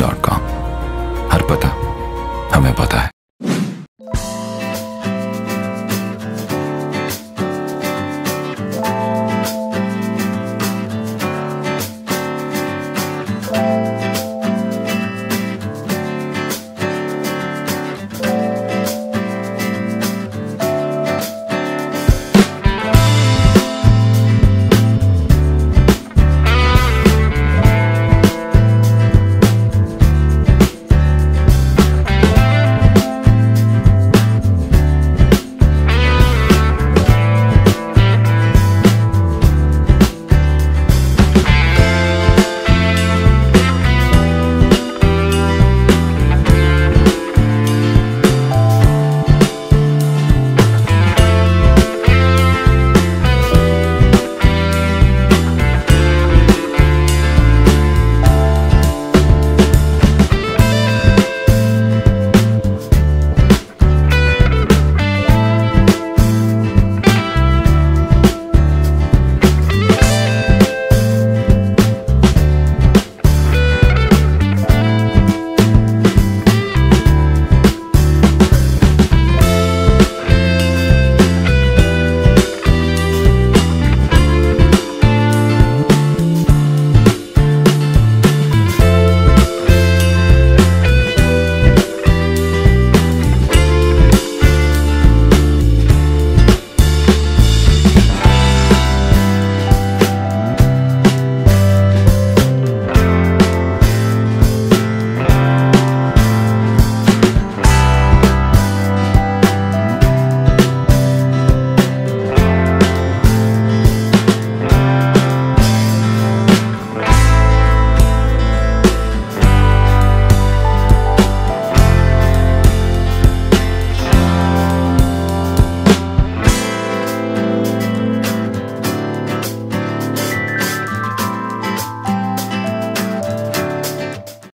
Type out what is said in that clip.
gmail.com.